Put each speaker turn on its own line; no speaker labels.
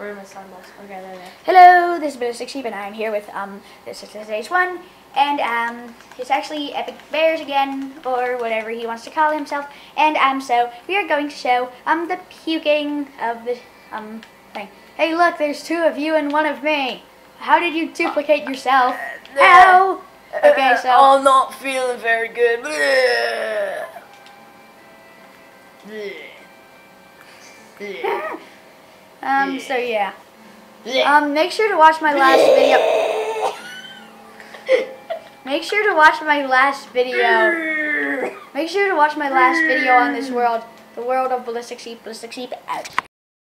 We're gonna start. Okay, there, there.
Hello, this is Ballistic Sheep, and I'm here with um this is today's one, and um it's actually Epic Bears again, or whatever he wants to call himself, and um so we are going to show um the puking of the um thing. Hey, look, there's two of you and one of me. How did you duplicate yourself? How? Okay, so
I'm not feeling very good. Bleh. Bleh.
Um so yeah, um make sure to watch my last video. Make sure to watch my last video. Make sure to watch my last video on this world, the world of ballistic sheep, ballistic sheep. Out.